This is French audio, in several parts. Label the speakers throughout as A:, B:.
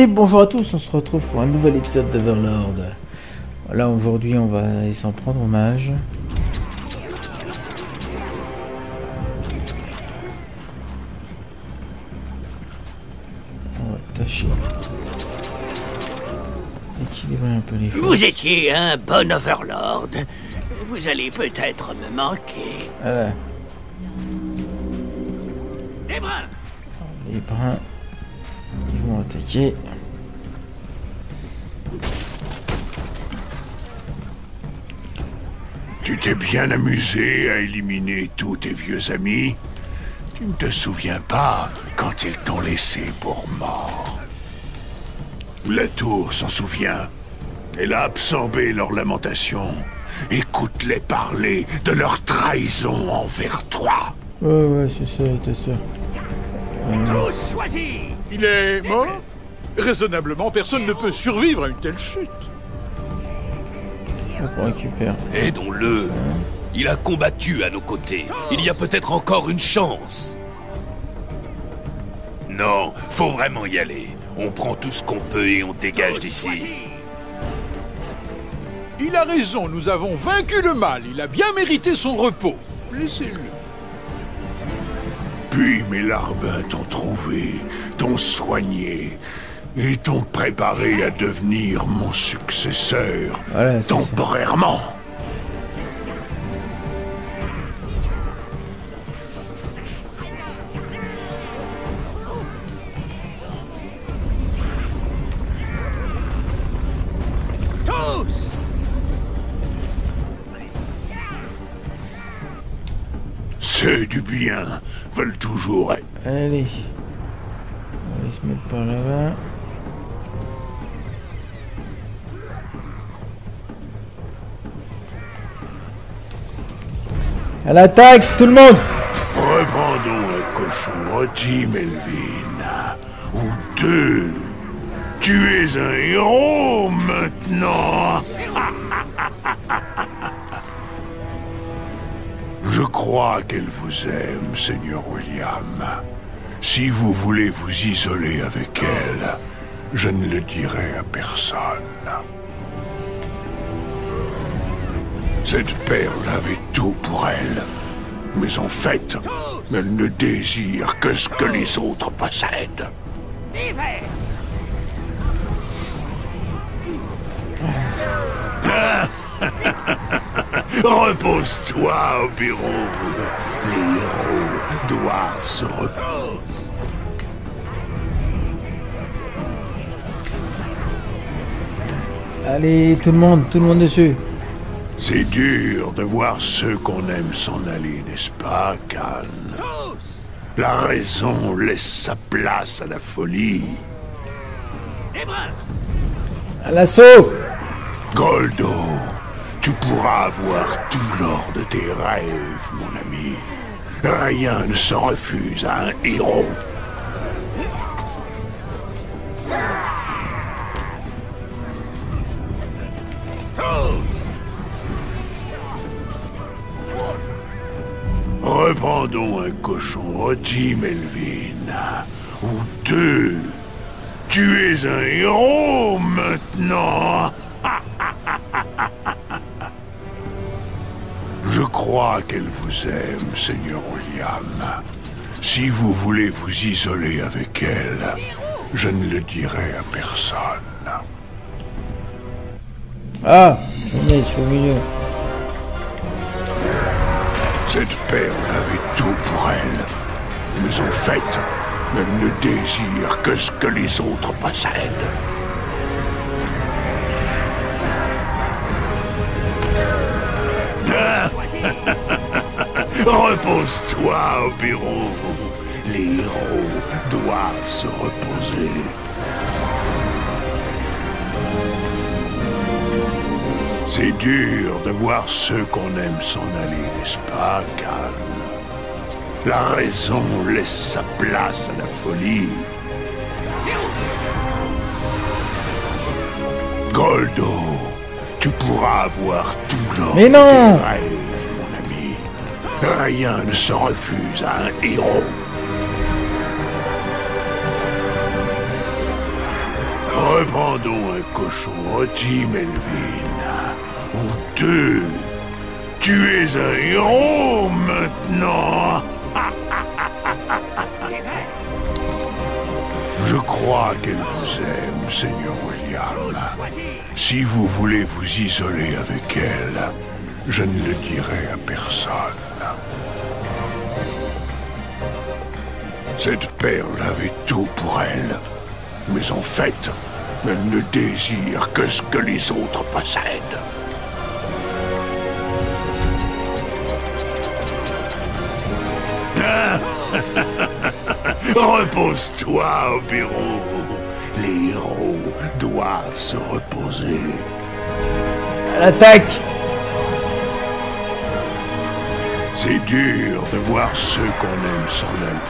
A: Et bonjour à tous, on se retrouve pour un nouvel épisode d'Overlord. Là aujourd'hui on va aller s'en prendre hommage. On va tâcher d'équilibrer un peu les forces.
B: Vous étiez un bon Overlord. Vous allez peut-être me manquer.
A: Voilà,
B: Des brins
A: les brins ils vont attaquer.
C: Tu t'es bien amusé à éliminer tous tes vieux amis Tu ne te souviens pas quand ils t'ont laissé pour mort. La tour s'en souvient. Elle a absorbé leurs lamentations. Écoute-les parler de leur trahison envers toi.
A: Ouais ouais c'est ça, t'es sûr.
B: Tous choisis
D: Il est mort Raisonnablement, personne ne peut survivre à une telle chute.
A: On récupère.
E: Aidons-le. Il a combattu à nos côtés. Il y a peut-être encore une chance. Non, faut vraiment y aller. On prend tout ce qu'on peut et on dégage d'ici.
D: Il a raison, nous avons vaincu le mal. Il a bien mérité son repos. Laissez-le.
C: Puis mes larbins t'ont trouvé, t'ont soigné et t'ont préparé à devenir mon successeur
A: Voilà, c'est ça.
C: temporairement.
B: Tous
C: Ceux du bien veulent toujours être.
A: Allez. Aller se mettre par là-bas. Tout le monde
C: Reprendons un cochon rôti, Melvin. Ou deux. Tu es un héros maintenant. Je crois qu'elle vous aime, Seigneur William. Si vous voulez vous isoler avec elle, je ne le dirai à personne. Cette perle avait tout pour elle. Mais en fait, elle ne désire que ce que les autres possèdent. Repose-toi au bureau. Se.
A: Allez, tout le monde, tout le monde dessus.
C: C'est dur de voir ceux qu'on aime s'en aller, n'est-ce pas, Khan? La raison laisse sa place à la folie.
A: À l'assaut
C: Goldo, tu pourras avoir tout l'or de tes rêves, mon ami. Rien ne se refuse à un héros. Reprendons un cochon rôti, Melvin. Ou deux. Tu es un héros maintenant. Je crois qu'elle vous aime, Seigneur William. Si vous voulez vous isoler avec elle, je ne le dirai à personne.
A: Ah On est sur le milieu.
C: Cette perle avait tout pour elle. Mais en fait, elle ne désire que ce que les autres possèdent. Repose-toi au bureau. Les héros doivent se reposer. C'est dur de voir ceux qu'on aime s'en aller, n'est-ce pas, Khan La raison laisse sa place à la folie. Goldo, tu pourras avoir tout l'or
A: Mais non
C: rêves. Rien ne se refuse à un héros. Reprendons un cochon rôti, Melvin. Ou deux. Tu es un héros maintenant. Je crois qu'elle vous aime, Seigneur William. Si vous voulez vous isoler avec elle, je ne le dirai à personne. Cette perle avait tout pour elle. Mais en fait, elle ne désire que ce que les autres possèdent. Repose-toi, au bureau. Les héros doivent se reposer.
A: À
C: C'est dur de voir ceux qu'on aime s'en aller.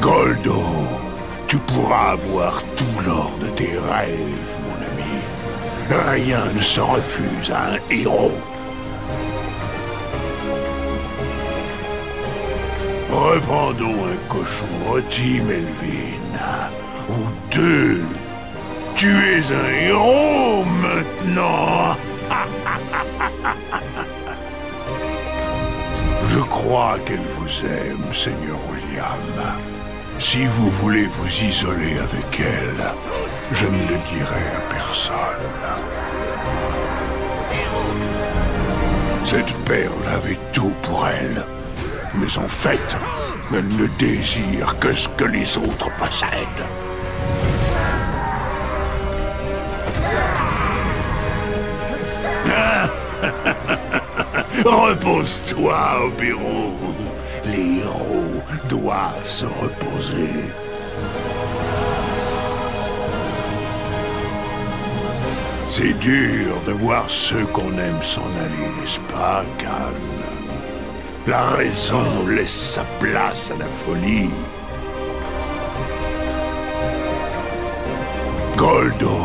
C: Goldo, tu pourras avoir tout l'or de tes rêves, mon ami. Rien ne se refuse à un héros. Reprendons un cochon rôti, Melvin. Ou deux. Tu es un héros maintenant. Je crois qu'elle vous aime, Seigneur William. Si vous voulez vous isoler avec elle, je ne le dirai à personne. Cette perle avait tout pour elle. Mais en fait, elle ne désire que ce que les autres possèdent. Repose-toi au bureau. Les héros doivent se reposer. C'est dur de voir ceux qu'on aime s'en aller, n'est-ce pas, Khan? La raison laisse sa place à la folie. Goldo,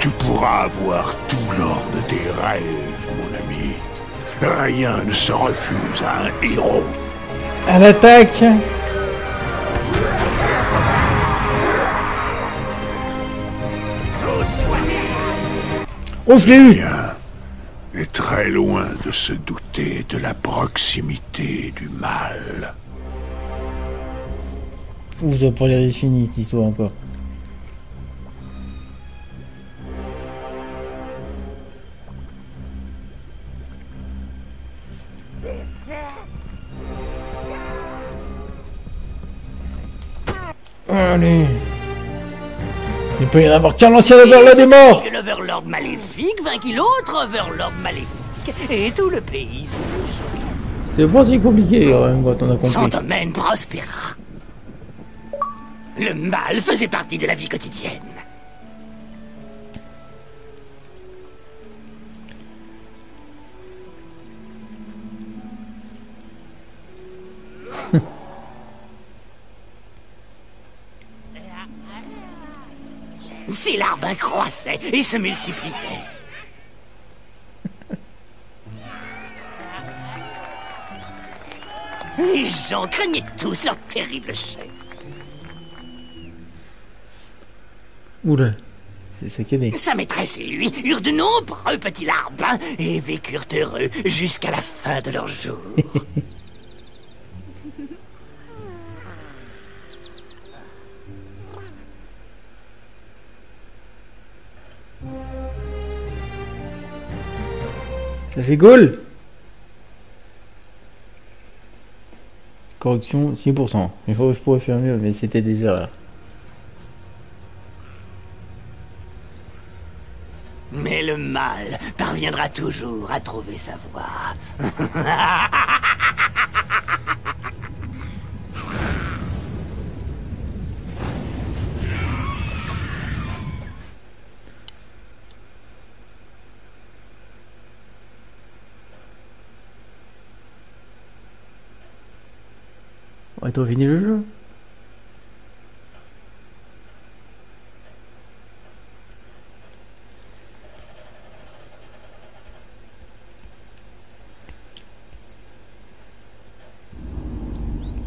C: tu pourras avoir tout l'or de tes rêves, mon ami. Rien ne se refuse à un héros.
A: À l'attaque Oh, je l'ai eu.
C: Est très loin de se douter de la proximité du mal.
A: Vous avez pas l'air fini cette histoire encore. Peut y en avoir qu'un ancien overlord des morts
B: Que l'Overlord maléfique vainquit l'autre Overlord maléfique. Et tout le pays
A: C'est pas si compliqué quand même quand on a
B: Son
A: compris.
B: domaine prospéra. Le mal faisait partie de la vie quotidienne. Si l'arbre croissait et se multipliait. Les gens craignaient tous leur terrible chef.
A: Oula. C'est saccadé.
B: Sa maîtresse et lui eurent de nombreux petits larbins et vécurent heureux jusqu'à la fin de leur jour.
A: Cool Correction 6%. Il faut que je pourrais faire mieux, mais c'était des erreurs.
B: Mais le mal parviendra toujours à trouver sa voie.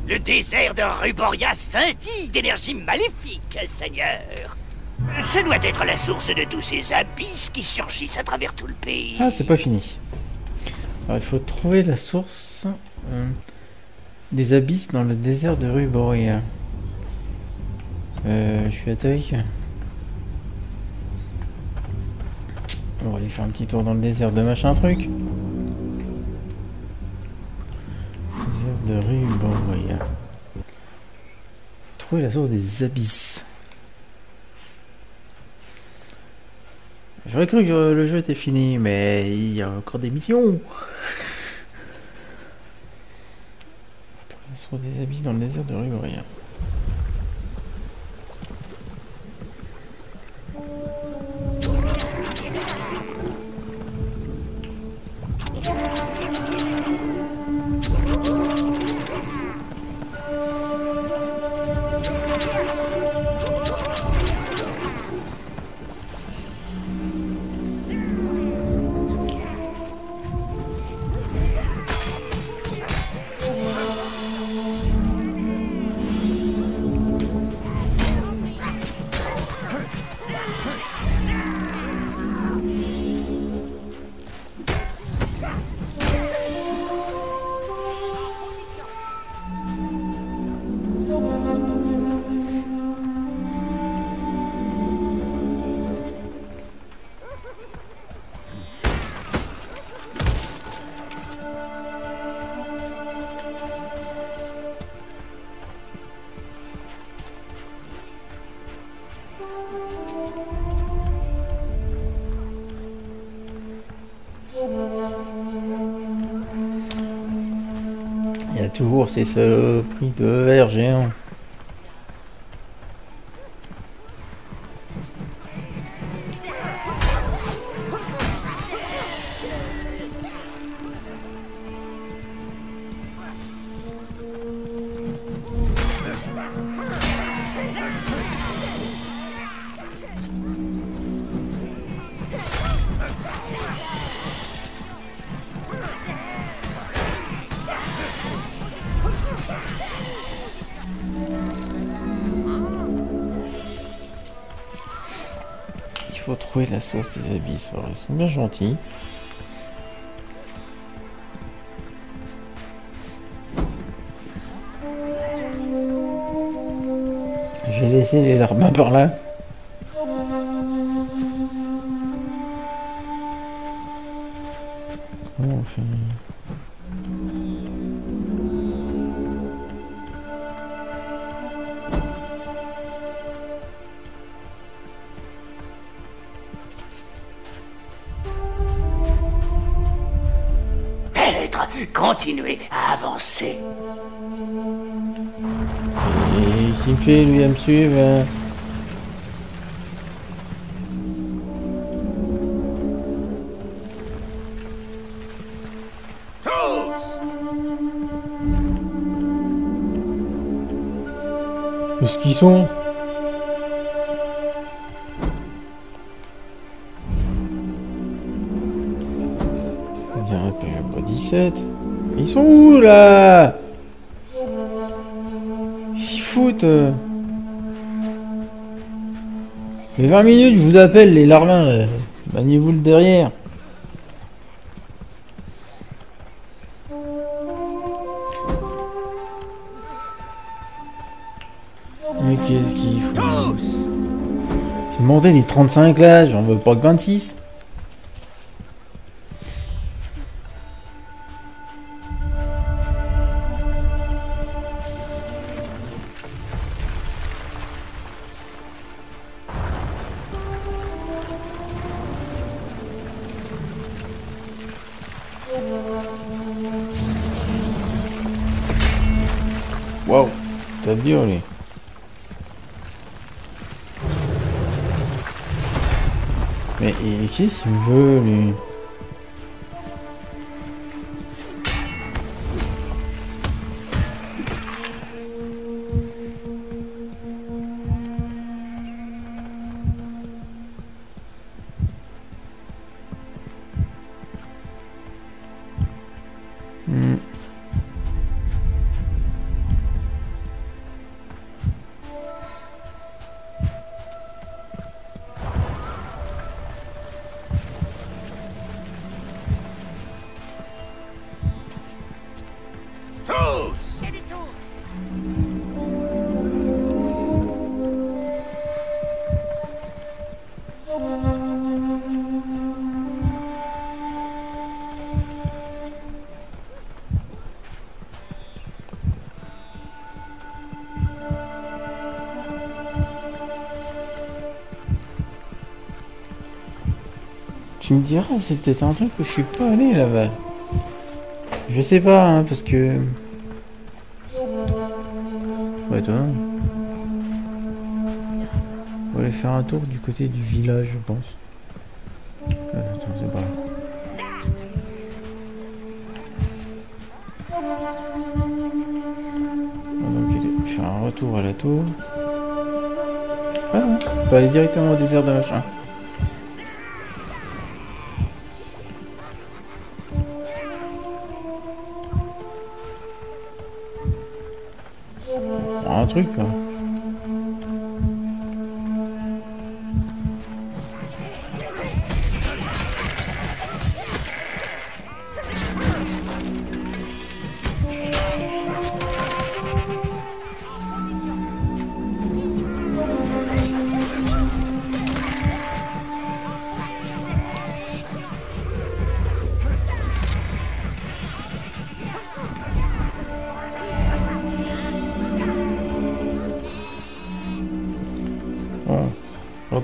A: Le jeu
B: désert de Ruboria scintille d'énergie maléfique, Seigneur. Ce doit être la source de tous ces abysses qui surgissent à travers tout le pays.
A: Ah, c'est pas fini. Alors, il faut trouver la source euh, des abysses dans le désert de Ruboria. Euh, je suis à Toy. On va aller faire un petit tour dans le désert de machin truc. Désert de Ruboria. Trouver la source des abysses. J'aurais cru que le jeu était fini, mais il y a encore des missions. La source des abysses dans le désert de Ruboria. Toujours ces ce prix de verre géant. La source des abysses. Ils sont bien gentils. J'ai laissé les larbins par là.
B: Maître, continuez à avancer.
A: Et s'il me fait lui à me suivre. hein. Où est-ce qu'ils sont On dirait qu'il y a pas 17. Ils sont où là? Ils s'y foutent. euh. Les 20 minutes, je vous appelle les larvins là. Maniez-vous le derrière. Mais qu'est-ce qu'il faut J'ai demandé les 35 là, j'en veux pas que 26. Mais et qu'est-ce qu'il veut lui Tu me diras, c'est peut-être un truc où je suis pas allé là-bas. Je sais pas, hein, parce que... Ouais, toi. On va aller faire un tour du côté du village, je pense. Euh, attends, c'est pas là. Va donc faire un retour à la tour. Ah non, on peut aller directement au désert de machin. Un truc là.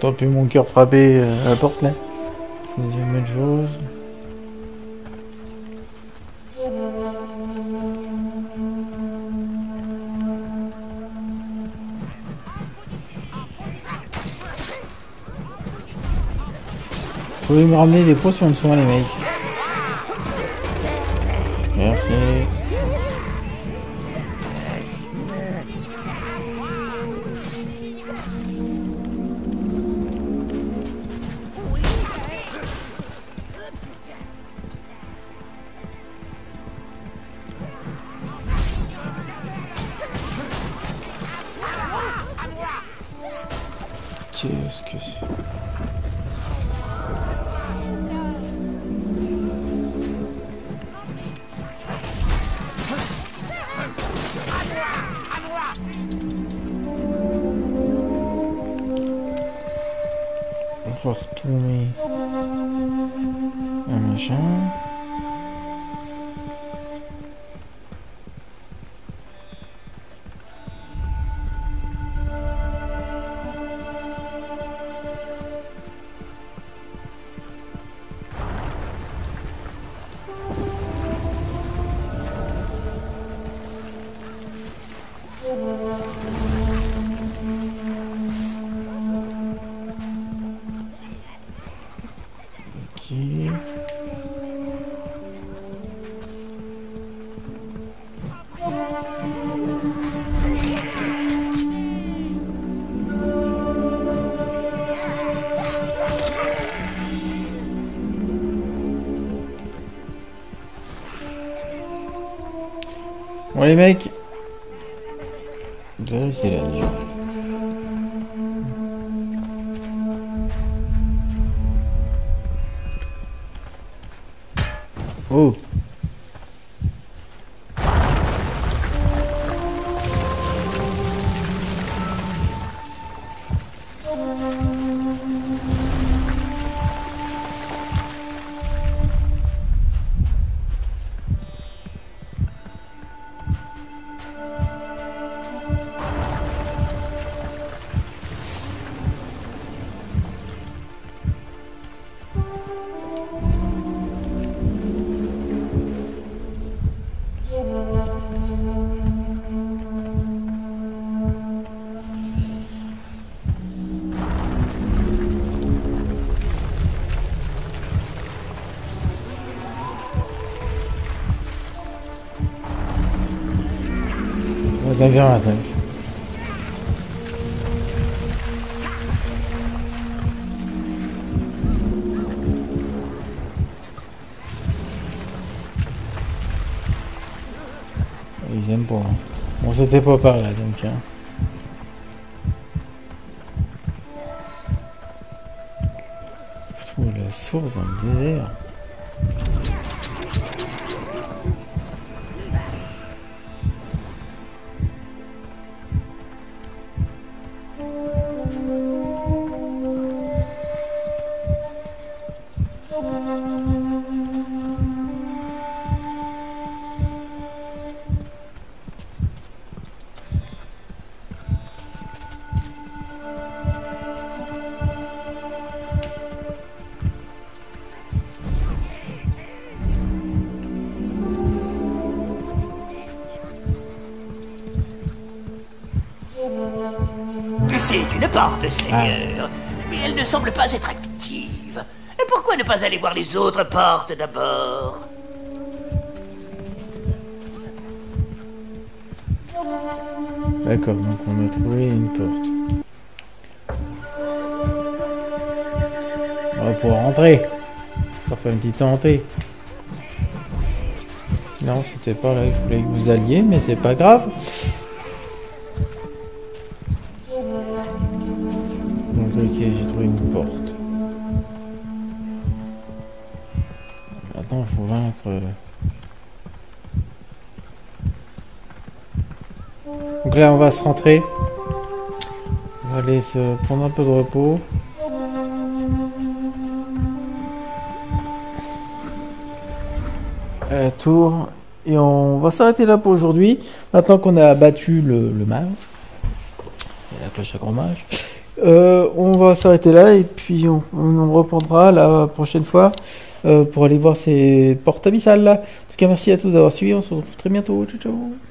A: J'entends plus mon cœur frapper euh, à la porte là. C'est une bonne chose. Vous pouvez me ramener des potions de soin les mecs. Merci. On va retourner un machin. Mecs, là c'est la nuit. Labyrinthe. Ils aiment pas. hein. Bon, c'était pas par là donc. Hein. Je trouve la source dans le désert.
B: Une porte, Seigneur, mais elle ne semble pas être active. Et pourquoi ne pas aller voir les autres portes d'abord?
A: D'accord, donc on a trouvé une porte. On va pouvoir rentrer. Ça fait un petit tenter. Non, c'était pas là, il voulait que vous alliez, mais c'est pas grave. Ok, j'ai trouvé une porte. Maintenant, faut vaincre... Donc là, on va se rentrer. On va aller se prendre un peu de repos. La tour. Et on va s'arrêter là pour aujourd'hui. Maintenant qu'on a battu le, le mage. C'est la cloche à grand mage. Euh, on va s'arrêter là et puis on, reprendra la prochaine fois euh, pour aller voir ces portes abyssales là. En tout cas, merci à tous d'avoir suivi. On se retrouve très bientôt. Ciao, ciao.